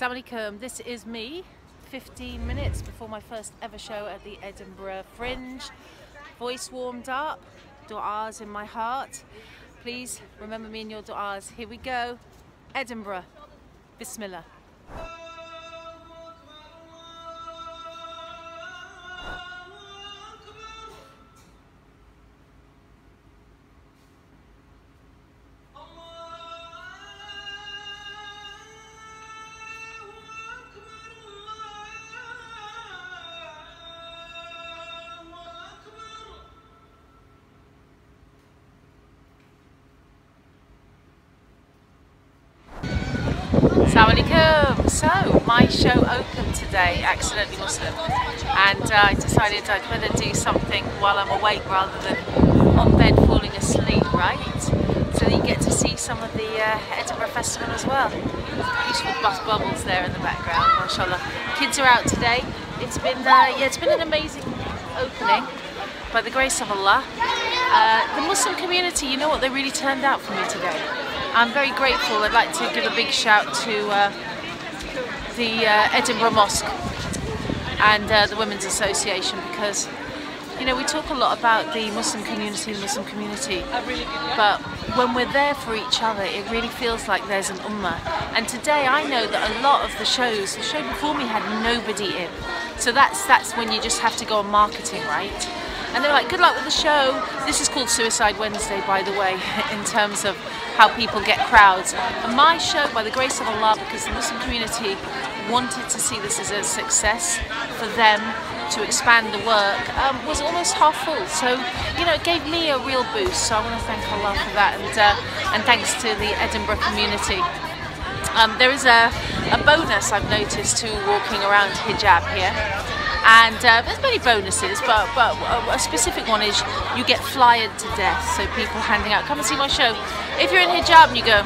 Assalamu alaikum, this is me 15 minutes before my first ever show at the Edinburgh Fringe. Voice warmed up, du'as in my heart. Please remember me in your du'as. Here we go. Edinburgh. Bismillah. Assalamualaikum. So, my show opened today, Accidentally Muslim, and uh, I decided I'd better do something while I'm awake rather than on bed falling asleep, right? So you get to see some of the uh, Edinburgh Festival as well. Beautiful bus bubbles there in the background, mashallah. Kids are out today. It's been, uh, yeah, it's been an amazing opening by the grace of Allah. Uh, the Muslim community, you know what, they really turned out for me today. I'm very grateful. I'd like to give a big shout to uh, the uh, Edinburgh Mosque and uh, the Women's Association because you know we talk a lot about the Muslim community, the Muslim community, but when we're there for each other, it really feels like there's an ummah. And today I know that a lot of the shows, the show before me had nobody in, so that's that's when you just have to go on marketing, right? And they're like, good luck with the show. This is called Suicide Wednesday, by the way, in terms of how people get crowds. And my show, by the grace of Allah, because the Muslim community wanted to see this as a success for them to expand the work, um, was almost half full. So, you know, it gave me a real boost. So I want to thank Allah for that, and uh, and thanks to the Edinburgh community. Um, there is a, a bonus I've noticed to walking around hijab here and uh, there's many bonuses but, but a specific one is you get flyered to death so people handing out come and see my show. If you're in hijab and you go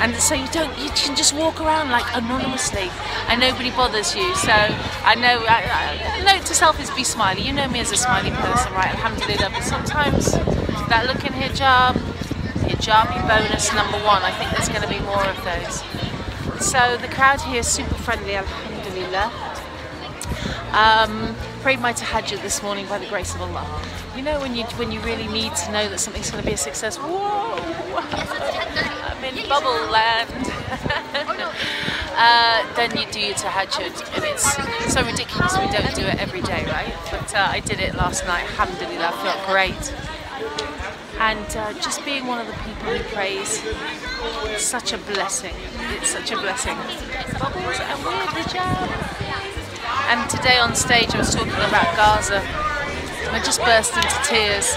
and so you don't you can just walk around like anonymously and nobody bothers you. So I know I, I, note to self is be smiley. You know me as a smiley person right? Alhamdulillah but sometimes that look in hijab hijabi bonus number one I think there's going to be more of those. So the crowd here is super friendly alhamdulillah um, prayed my tahajjud this morning by the grace of Allah. You know when you when you really need to know that something's going to be a success. Whoa! I'm in bubble land. uh, then you do your tahajjud, and it's so ridiculous. We don't do it every day, right? But uh, I did it last night. Alhamdulillah, I felt great. And uh, just being one of the people who prays, such a blessing. It's such a blessing. Bubbles and. And today on stage I was talking about Gaza. I just burst into tears.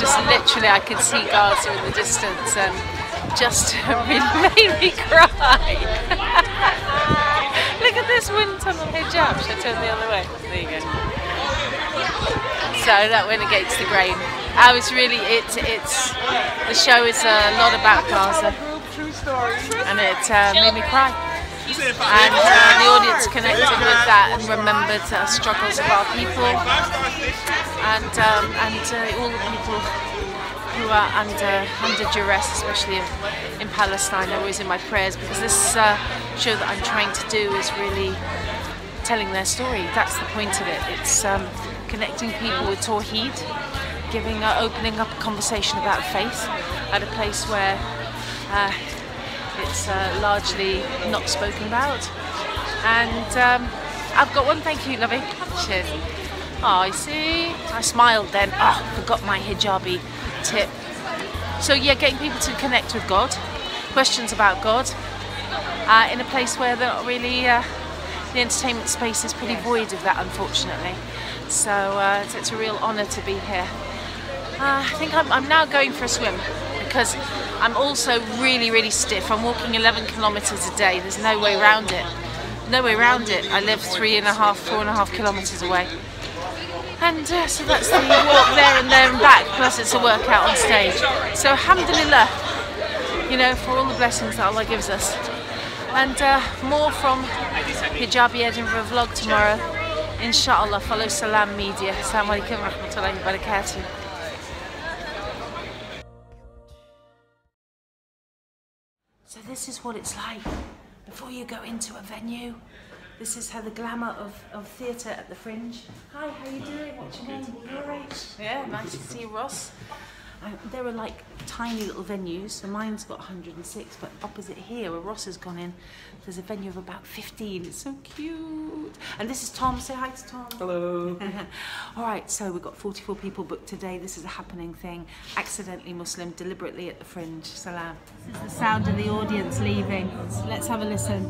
Just literally I could see Gaza in the distance and just really made me cry. Look at this wind tunnel hijab. Should I turn the other way? There you go. So that went against the grain. I was really, it, it's, the show is a lot about Gaza. And it uh, made me cry and uh, the audience connected with that and remembered the struggles of our people and um, and uh, all the people who are under under duress, especially in Palestine, are always in my prayers because this uh, show that I'm trying to do is really telling their story. That's the point of it. It's um, connecting people with Tawheed, giving, uh, opening up a conversation about faith at a place where uh, it's uh, largely not spoken about. And um, I've got one thank you, lovey. Cheers. Oh, I see. I smiled then. Oh, forgot my hijabi tip. So yeah, getting people to connect with God, questions about God, uh, in a place where they're not really, uh, the entertainment space is pretty void of that, unfortunately. So uh, it's, it's, a real honour to be here. Uh, I think I'm, I'm now going for a swim because I'm also really, really stiff. I'm walking 11 kilometres a day. There's no way around it. No way around it. I live three and a half, four and a half kilometres away. And uh, so that's the walk there and there and back, plus it's a workout on stage. So alhamdulillah, you know, for all the blessings that Allah gives us. And uh, more from Hijabi Edinburgh vlog tomorrow. Inshallah, follow Salam Media. Assalamu alaikum wa rahmatullahi wa barakatuh. This is what it's like before you go into a venue. This is how the glamour of, of theatre at the Fringe. Hi, how you doing? What's your name? You alright? Yeah, nice to see you, Ross. There are like tiny little venues. So mine's got 106, but opposite here, where Ross has gone in, there's a venue of about 15. It's so cute. And this is Tom. Say hi to Tom. Hello. All right, so we've got 44 people booked today. This is a happening thing. Accidentally Muslim, deliberately at the Fringe. Salam. This is the sound of the audience leaving. Let's have a listen.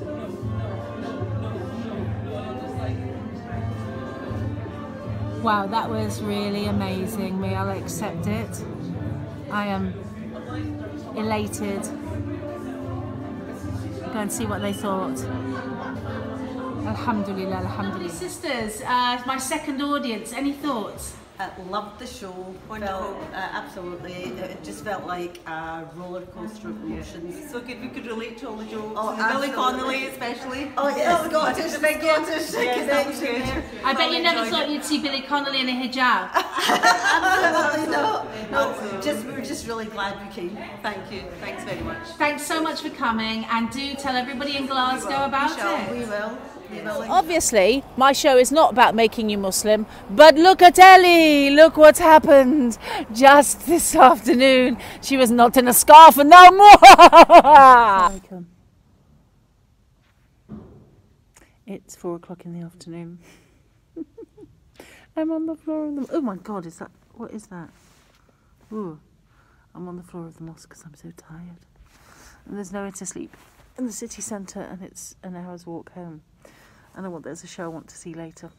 Wow, that was really amazing. Me, I'll accept it. I am elated. Go and see what they thought. Alhamdulillah, alhamdulillah. Sisters, uh, my second audience, any thoughts? I loved the show. Wonderful. Felt, uh, absolutely. It just felt like a roller coaster of emotions. So good we could relate to all the jokes. Oh, Billy Connolly especially. Oh yes, oh, Scottish, the big Scottish yes, connection. I bet you never thought it. you'd see Billy Connolly in a hijab. absolutely not. No, just we were just really glad we came. Thank you. Thanks very much. Thanks so much for coming, and do tell everybody in Glasgow about we it. We will. Obviously, my show is not about making you Muslim, but look at Ellie! Look what's happened just this afternoon. She was not in a scarf and no more! it's four o'clock in the afternoon. I'm on the floor of the. Oh my god, is that. What is that? Ooh. I'm on the floor of the mosque because I'm so tired. And there's nowhere to sleep in the city centre, and it's an hour's walk home and I want there's a show I want to see later.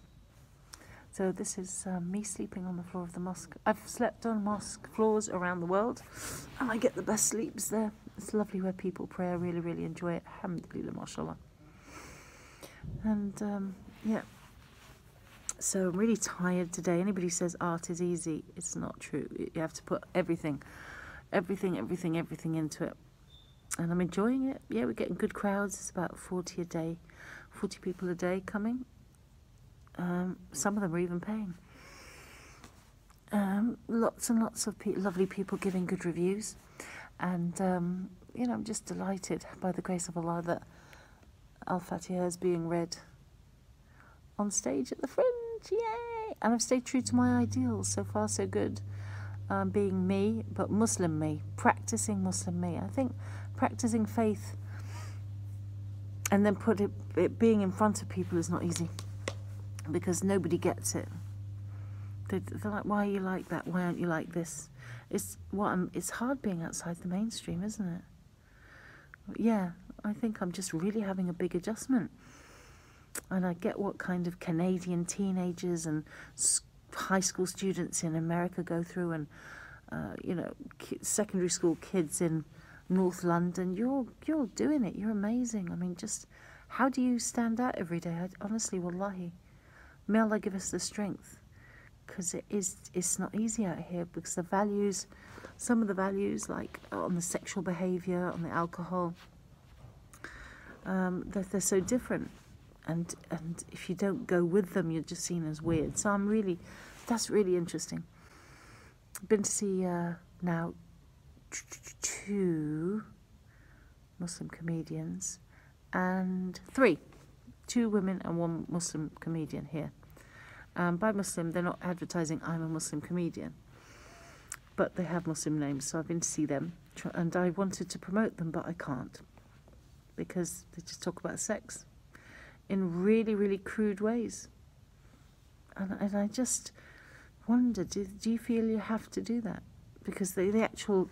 So this is um, me sleeping on the floor of the mosque. I've slept on mosque floors around the world, and I get the best sleeps there. It's lovely where people pray. I really, really enjoy it. Alhamdulillah, mashallah. And um, yeah, so I'm really tired today. Anybody says art is easy, it's not true. You have to put everything, everything, everything, everything into it. And I'm enjoying it. Yeah, we're getting good crowds. It's about 40 a day. 40 people a day coming. Um, some of them are even paying. Um, lots and lots of pe lovely people giving good reviews. And, um, you know, I'm just delighted by the grace of Allah that Al Fatiha is being read on stage at the Fringe. Yay! And I've stayed true to my ideals. So far, so good. Um, being me, but Muslim me, practicing Muslim me. I think practicing faith and then put it, it being in front of people is not easy because nobody gets it. They, are like, why are you like that? Why aren't you like this? It's what I'm, it's hard being outside the mainstream, isn't it? Yeah, I think I'm just really having a big adjustment. And I get what kind of Canadian teenagers and high school students in America go through, and uh, you know, secondary school kids in North London. You're you're doing it. You're amazing. I mean, just how do you stand out every day? I, honestly, wallahi, may Allah give us the strength, because it is it's not easy out here. Because the values, some of the values, like on the sexual behaviour, on the alcohol, um, they're, they're so different, and and if you don't go with them, you're just seen as weird. So I'm really, that's really interesting. Been to see uh, now two Muslim comedians and three, two women and one Muslim comedian here. Um, by Muslim, they're not advertising I'm a Muslim comedian, but they have Muslim names, so I've been to see them, and I wanted to promote them, but I can't because they just talk about sex in really, really crude ways. And, and I just wonder, do, do you feel you have to do that? Because the, the actual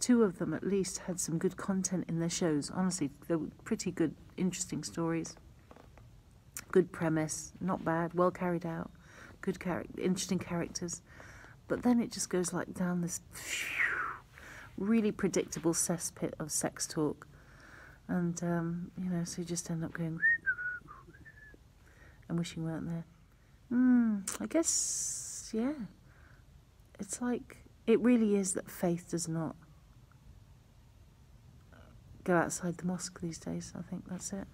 two of them at least had some good content in their shows. Honestly, they were pretty good, interesting stories. Good premise, not bad, well carried out, good character, interesting characters. But then it just goes like down this really predictable cesspit of sex talk, and um, you know, so you just end up going and wishing we weren't there. Hmm, I guess, yeah. It's like it really is that faith does not go outside the mosque these days. I think that's it.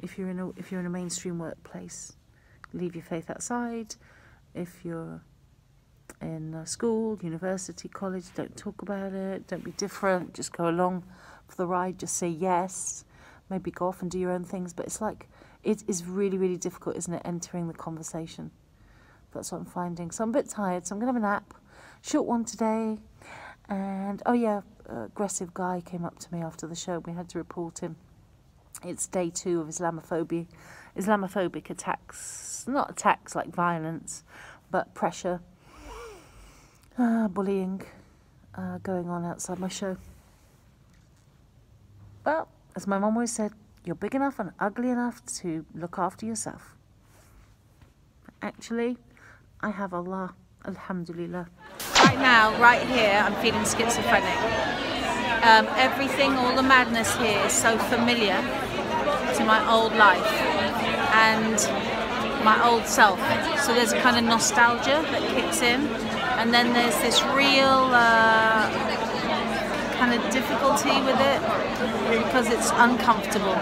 If you're in a if you're in a mainstream workplace, leave your faith outside. If you're in school, university, college. Don't talk about it. Don't be different. Just go along for the ride. Just say yes. Maybe go off and do your own things. But it's like it is really, really difficult, isn't it? Entering the conversation. That's what I'm finding. So I'm a bit tired. So I'm gonna have a nap. Short one today. And oh yeah, aggressive guy came up to me after the show. We had to report him. It's day two of Islamophobia, Islamophobic attacks. Not attacks like violence, but pressure, uh, bullying uh, going on outside my show. Well, as my mum always said, you're big enough and ugly enough to look after yourself. Actually, I have Allah. Alhamdulillah. Right now, right here, I'm feeling schizophrenic. Um, everything, all the madness here is so familiar to my old life and my old self. So there's a kind of nostalgia that kicks in, and then there's this real uh, kind of difficulty with it because it's uncomfortable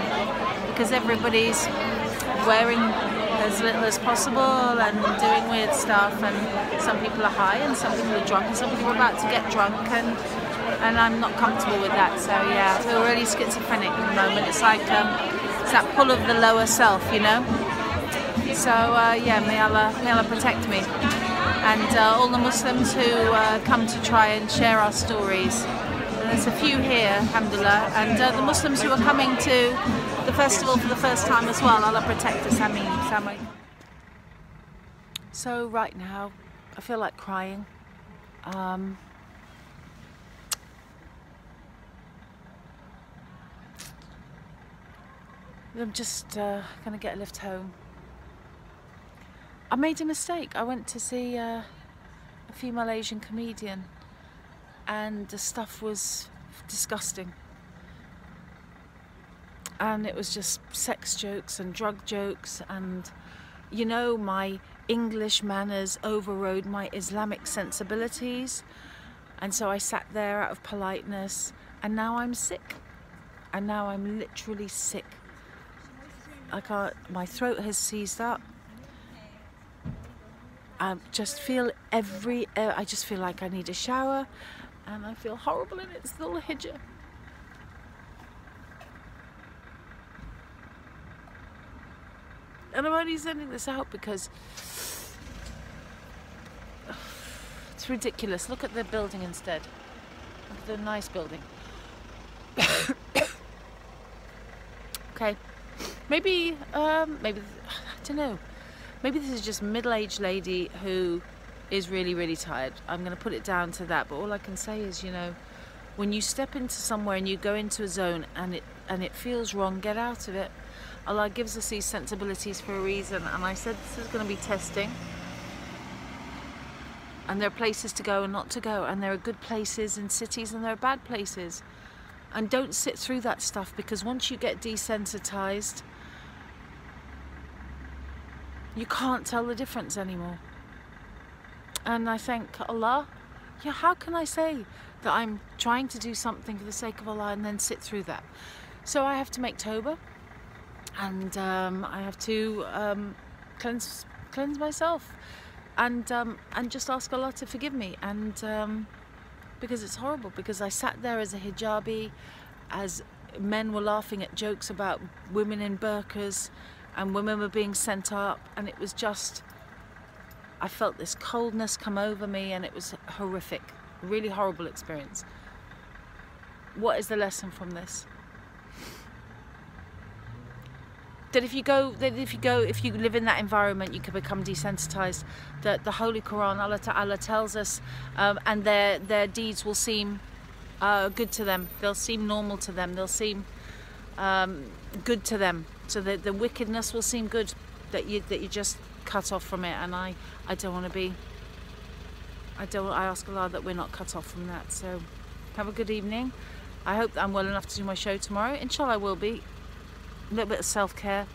because everybody's wearing as little as possible and doing weird stuff and some people are high and some people are drunk and some people are about to get drunk and and I'm not comfortable with that. So yeah I feel really schizophrenic at the moment. It's like um, it's that pull of the lower self you know? So uh, yeah may Allah, may Allah protect me. And uh, all the Muslims who uh, come to try and share our stories. There's a few here, alhamdulillah, and uh, the Muslims who are coming to the festival for the first time as well. Allah protect us, Ameen. So right now, I feel like crying. Um, I'm just uh, going to get a lift home. I made a mistake. I went to see uh, a female Asian comedian and the stuff was disgusting. And it was just sex jokes and drug jokes and you know my English manners overrode my Islamic sensibilities. And so I sat there out of politeness and now I'm sick. And now I'm literally sick. I can't my throat has seized up. I just feel every I just feel like I need a shower and I feel horrible and it's the hijab. And I'm only sending this out because it's ridiculous. Look at the building instead. Look at the nice building. okay. Maybe, um, maybe, I don't know. Maybe this is just middle-aged lady who is really, really tired. I'm going to put it down to that. But all I can say is, you know, when you step into somewhere and you go into a zone and it and it feels wrong, get out of it. Allah gives us these sensibilities for a reason. And I said this is going to be testing. And there are places to go and not to go. And there are good places in cities and there are bad places. And don't sit through that stuff because once you get desensitized, you can't tell the difference anymore and I thank Allah. Yeah, how can I say that I'm trying to do something for the sake of Allah and then sit through that? So I have to make Toba and um, I have to um, cleanse cleanse myself and um, and just ask Allah to forgive me and um, because it's horrible because I sat there as a hijabi as men were laughing at jokes about women in burqas and women were being sent up and it was just I felt this coldness come over me and it was horrific, really horrible experience. What is the lesson from this? That if you go, that if you go, if you live in that environment, you can become desensitized. That the Holy Quran, Allah Ta'ala tells us, um, and their their deeds will seem uh, good to them. They'll seem normal to them. They'll seem um, good to them. So that the wickedness will seem good. That you that you just cut off from it and I, I don't want to be I don't I ask Allah that we're not cut off from that so have a good evening I hope that I'm well enough to do my show tomorrow inshallah I will be a little bit of self-care